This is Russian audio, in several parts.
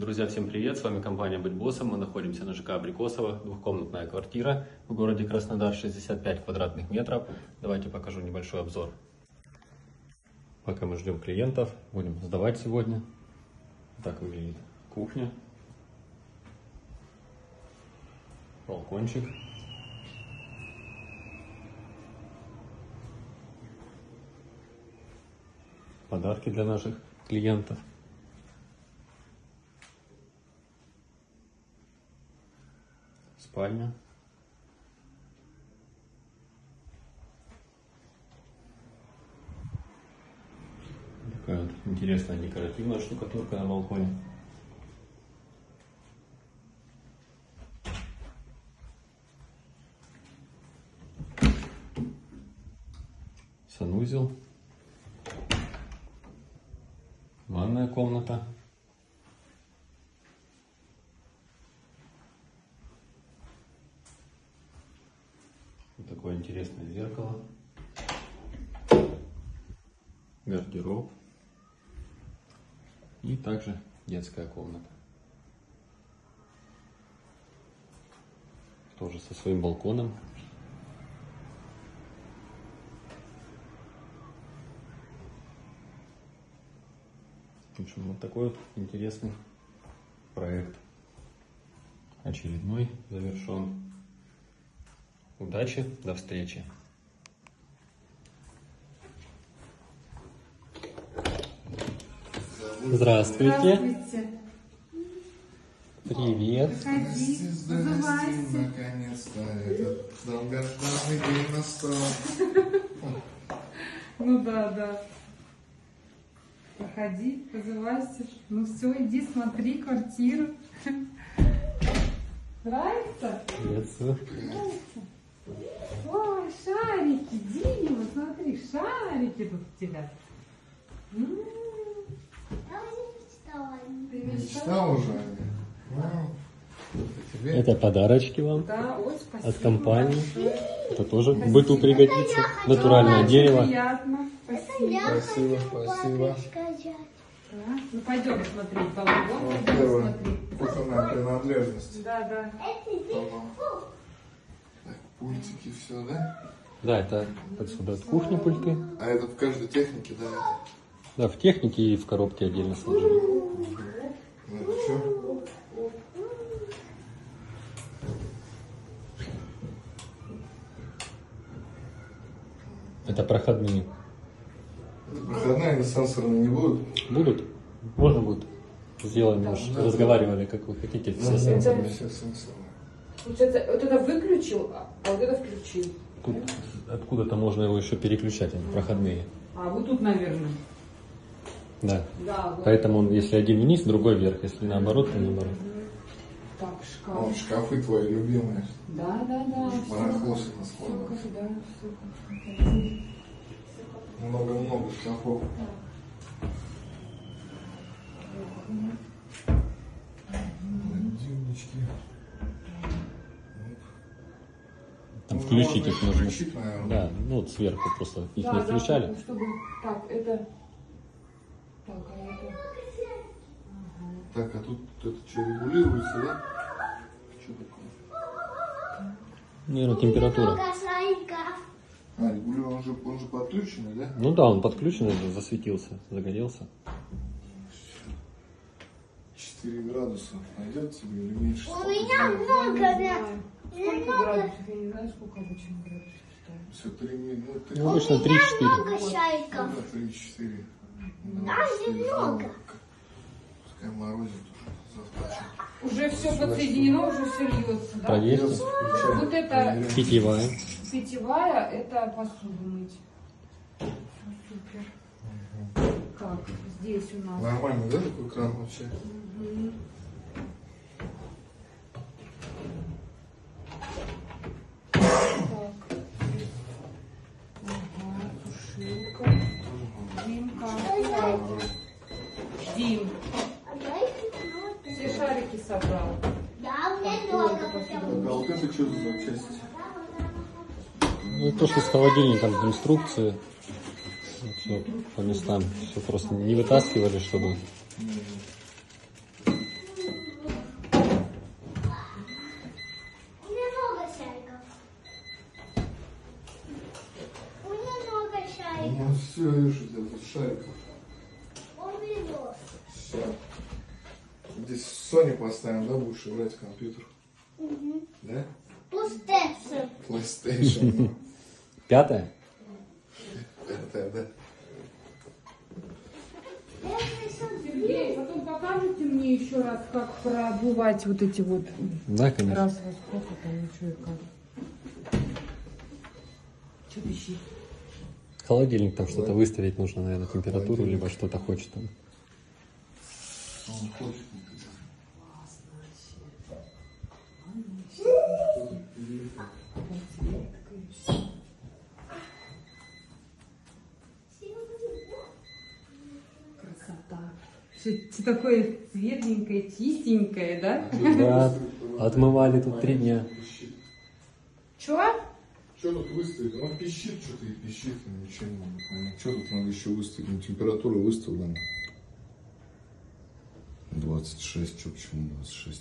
Друзья, всем привет! С вами компания «Быть боссом». Мы находимся на ЖК Абрикосово. Двухкомнатная квартира в городе Краснодар, 65 квадратных метров. Давайте покажу небольшой обзор. Пока мы ждем клиентов, будем сдавать сегодня. Так выглядит кухня. Балкончик. Подарки для наших клиентов. Спальня. Такая вот интересная декоративная штукатурка на балконе. Санузел. Ванная комната. Вот такое интересное зеркало. Гардероб. И также детская комната. Тоже со своим балконом. В общем, вот такой вот интересный проект. Очередной завершен. Удачи, до встречи. Здравствуйте. Здравствуйте. Привет. Вызывайся. наконец-то этот долгожданный день настал. Ну да, да. Проходи, вызывайся. Ну все, иди, смотри квартиру. Нравится? Приветствую. Ой, шарики, Дима, смотри, шарики тут у тебя. М, Ты мечтал? Уже? Ну, это подарочки вам Да, ой, спасибо. от компании. большое. Это тоже в быту пригодится. Натуральное дерево. Приятно. Спасибо. Спасибо, спасибо. Да. Ну пойдем смотреть балкон, Вот смотреть. кухонная принадлежность. Да, да. Пультики, все, да? Да, это отсюда от кухни пульты. А это в каждой технике, да? Да, в технике и в коробке отдельно сложили. Ну, это что? Это проходные. Это проходная, они сенсорные не будут? Будут? Можно будет? Сделаем, мы же разговаривали, как вы хотите, все Ну, сенсорные. Все сенсорные. Получается, вот это выключил, а а вот это включил. Тут откуда-то можно его еще переключать, они проходные. А вот тут, наверное. Да. Да, вот. Поэтому он, если один вниз, другой вверх. Если наоборот, то наоборот. Так, шкаф. Вон шкафы твои любимые. Да, да, да. Барахлосы на складах. да. Много-много шкафов. Холодильнички. Там Ну, включить их нужно. включить, наверное. Да, ну вот сверху просто их Да, не да, включали. ну, чтобы... Так, это... Так, а это... Так, а тут это что, регулируется, да? Что такое? Наверное, температура. А, регулируется, он же, он же подключенный, да? Ну да, он подключен, уже засветился, загорелся. 4 градуса найдет тебе или меньше? У меня много, да. Сколько градусов? Я не знаю, сколько обычно градусов. Все, 3, ну, 3, Ну, обычно У меня 3-4. много шариков. 3-4. Даже много. Пускай морозит уже завтра. Уже все подсоединено, уже все льется, да? Проверьте. Вот это Питьевая. питьевая, это посуду мыть. Супер. Так, здесь у нас... Нормальный, да, такой экран вообще? Мгм. то, что с холодильника, инструкции, все по местам, все просто не вытаскивали, чтобы все вижу здесь, шарик. Он видос. Все. Здесь Sony поставим, да, будешь играть в компьютер? Угу. Да? PlayStation. PlayStation. Пятое? Пятая, да? Сергей, потом покажете мне еще раз, как пробывать вот эти вот Да, конечно. раз, во сколько там, ничего и как. Что пищит? Холодильник там что-то выставить нужно, наверное, температуру, либо что-то хочет там. Он хочет. Все, такое светленькое, чистенькое, да? Да, отмывали тут три дня. Чё? Что тут выставить? Он пищит что-то и пищит, и ничего не. Что тут надо еще выставить? Ну, температура выставлена. 26, что почему 26?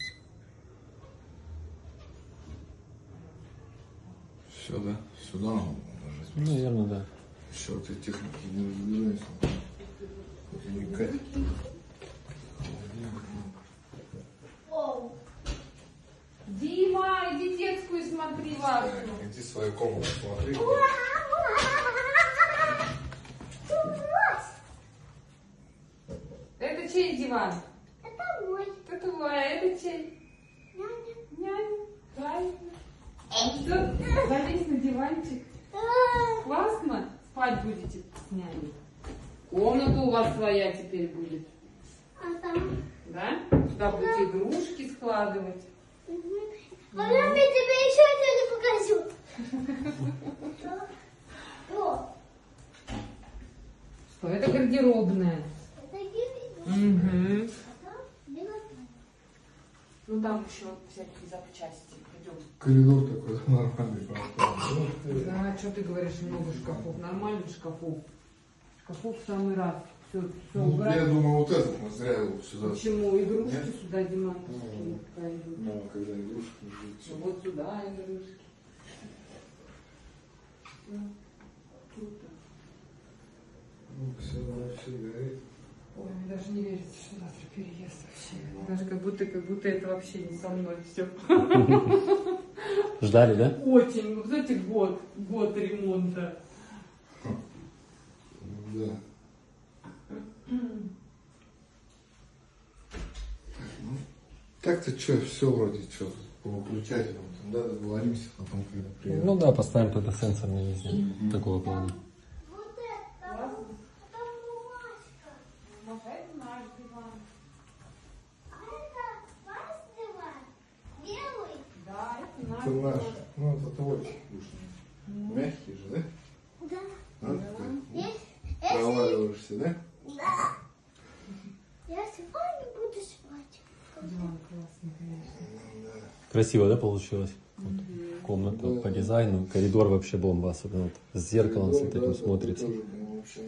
Все, да? Сюда надо нажать. Наверное, да. Все, ты техники не разбирайся. Это не. Дима, иди детскую вашу. Иди в свою комнату смотри. Это чей диван? Это мой. Это твой, а это чей? Няня. Няня. Правильно. Что, залезь на диванчик. Классно? Спать будете с няней. Комната у вас своя теперь будет. А там? Да? Туда будете игрушки складывать. Потом я тебе еще что-то покажу. Что? Что это гардеробная. Угу. Ну там еще всякие запчасти. Пойдем. Коридор такой нормальный. Да, что ты говоришь, много шкафов. Нормальных шкафов. Шкафов в самый раз. Все, все Ну, я думаю, вот этот мы зря его сюда. Почему? Игрушки Нет? сюда Диман Ну, пойдут. Ну, когда игрушки лежит, всё. Вот сюда игрушки. Ну, круто. Ну, все, все горит. Ой, мне даже не верится, что завтра переезд вообще. Даже как будто, как будто это вообще не со мной все. Ждали, да? Очень. Вот знаете, год, год ремонта. Да. Ну, Так-то что, все вроде, что по выключателям, да, договоримся потом, когда приедем. Ну да, поставим тогда сенсорный везде. Такого плана. Вот это. А там бумажка. Вот это наш диван. А это ваш диван? Белый? Да, это наш ну, это твой. Мягкий же, да? Да. А? Есть? Проваливаешься, да? Да. Я сегодня буду спать. Конечно. Красиво, да, получилось? Вот Комната Да. по дизайну, коридор вообще бомба, особенно вот с зеркалом с Коридор, этим да, смотрится. тоже, ну, вообще.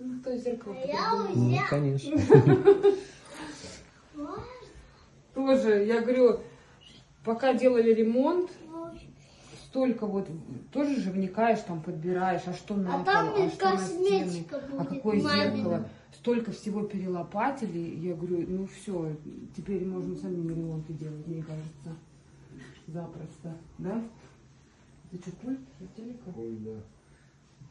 Ну, то зеркало Я. Ну, конечно. Тоже, я говорю, пока делали ремонт, столько вот, тоже же вникаешь, там подбираешь, а что на А там пол, а ведь что на стены, а какое мамина. зеркало. Столько всего перелопатили, я говорю, ну все, теперь можно самим ремонты делать, мне кажется. Запросто, да? Ты что, пульт от телека? Ой, да.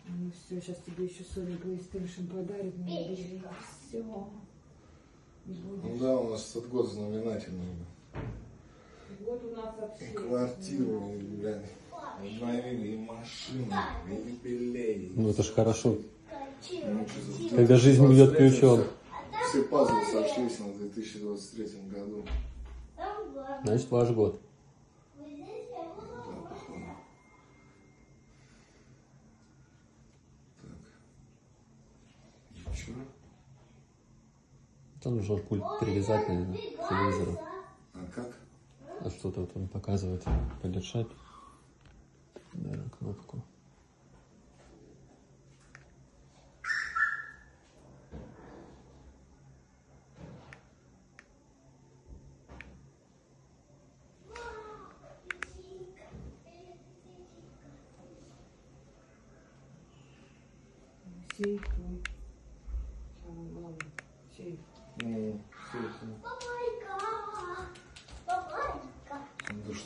Ну все, сейчас тебе еще Sony PlayStation подарит, мне бери. Все. Ну будешь. да, у нас этот год знаменательный. Вот у нас вообще. И квартиру, и, блядь, обновили, и машину, и юбилей. Ну это ж хорошо. Ну, что Когда жизнь 23 ключом. Все, все пазлы сошлись на 2023 году. Значит, ваш год. Там нужно пульт привязать, наверное, к телевизору. А как? Что-то он показывает. Подержать. Наверное, кнопку. сейф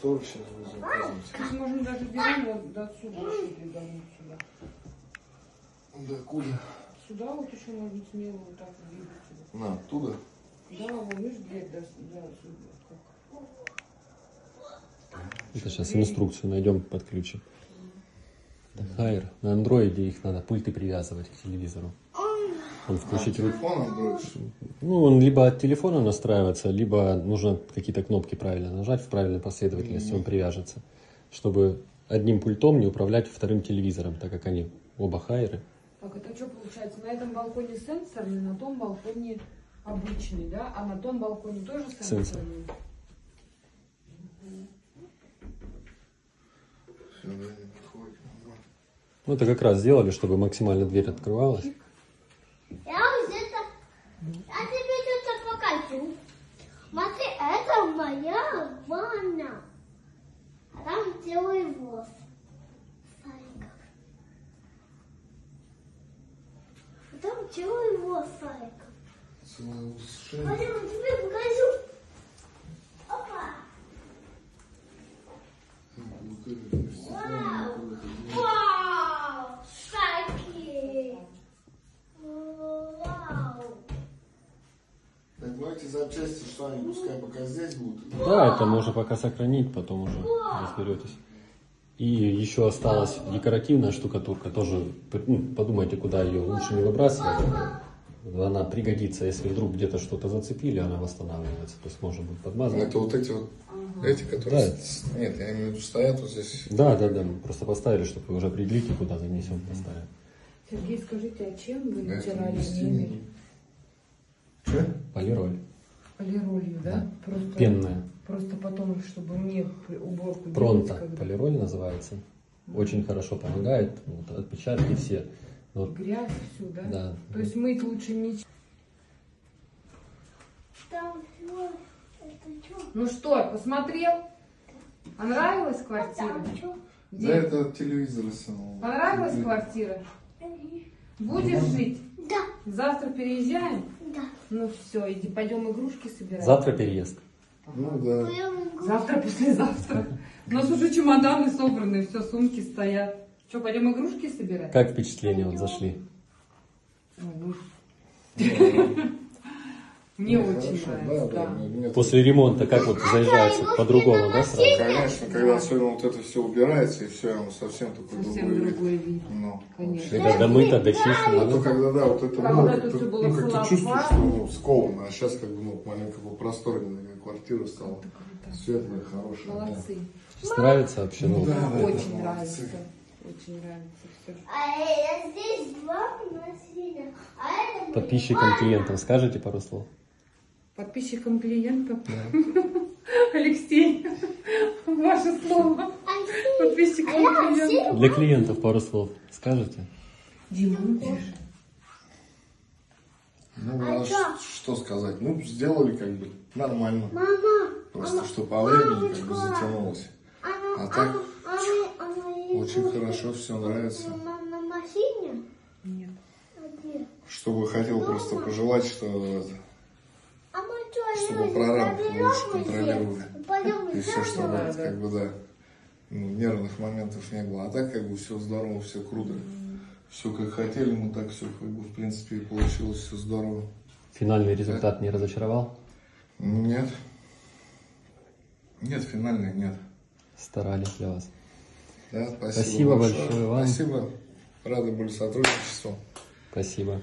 Вы сейчас вы заказываете? Сейчас можно даже диван до отсюда еще придавить сюда. Да куда? Сюда вот еще можно смело вот так двигать. На, оттуда? Да, вон, видишь, дверь до, до сюда. Как. Это сейчас инструкцию найдем, подключим. Да, Хайр. На андроиде их надо пульты привязывать к телевизору. Он включить ру- Телефон Android? Ну, он либо от телефона настраивается, либо нужно какие-то кнопки правильно нажать в правильной последовательности, он привяжется. Чтобы одним пультом не управлять вторым телевизором, так как они оба хайры. Так, это что получается? На этом балконе сенсорный, на том балконе обычный, да? А на том балконе тоже Сенсор. сенсорный? Подходит. Ну, это как раз сделали, чтобы максимально дверь открывалась. Я вот это... Я тебе что-то покажу. Смотри, это моя ванна. А там целый воз. Сариков. А там целый воз сариков. Усушение. Пойдем, тебе покажу. Что они, пускай пока здесь будут. Да, это можно пока сохранить, потом уже разберетесь. И еще осталась декоративная штукатурка, тоже ну, подумайте, куда ее лучше не выбрасывать. Она пригодится, если вдруг где-то что-то зацепили, она восстанавливается. То есть можно будет подмазать. Это вот эти вот, эти, которые... Нет, я имею в виду, стоят вот здесь. Да, да, да. мы Просто поставили, чтобы вы уже определите, куда занесем, поставим. Сергей, скажите, а чем вы Да, натирали мебель? Че? Полироль. Полиролью, да? Да. Просто, Пенная. Просто потом, чтобы мне при- уборку Пронто. делать, когда Полироль называется. Очень хорошо помогает. Вот, отпечатки все. Вот, грязь всю, да? да. То есть мыть лучше не... Там всё. Это что? Ну что, посмотрел? Понравилась квартира? Там что? Да, это телевизор снял. понравилась квартира? Будешь жить? Да, Завтра переезжаем? Ну все, иди, пойдем игрушки собирать. Завтра переезд. Ну да. Завтра, послезавтра. У нас уже чемоданы собраны, все, сумки стоят. Что, пойдем игрушки собирать? Как впечатление вот зашли? Ну, Ну, Мне ну, очень хорошо, нравится, Да, да. да. После ремонта как вот заезжается по-другому, да, сразу? Конечно, когда особенно вот это все убирается, и все, оно совсем такой Совсем другой вид. другой вид. Ну, Конечно. Когда домыто, А дочищено. то когда, да, вот это, Когда ну, было ну, как ты чувствуешь, что ну, сковано, а сейчас как бы, ну, маленько попросторнее квартира стала. Светлая, хорошая. да. Молодцы. Сейчас нравится вообще? Ну, Да, да, Очень да, нравится. молодцы. Очень нравится все. А я здесь два а это подписчикам, клиентам скажете пару слов? Подписчикам, клиентам. Алексей, ваше слово. Подписчикам, клиентам. Для клиентов пару слов скажете? Дима, ну. Ну, А а ш- что сказать? Ну, сделали как бы нормально. Мама, Просто что по времени как бы затянулось. она, А так она, она, очень хорошо, все нравится. на, на машине. Нет. А где? Что бы хотел просто пожелать, что это, А мы что, Чтобы заберём лучше контролировали. и все, чтобы да, вот как бы да, ну, нервных моментов не было. А так как бы все здорово, все круто. Все как хотели, мы так все как бы в принципе и получилось, все здорово. Финальный результат не разочаровал? Нет. Нет, финальной нет. Старались для вас. Да, спасибо, Спасибо большое вам. Спасибо. Рады были сотрудничеству. Спасибо.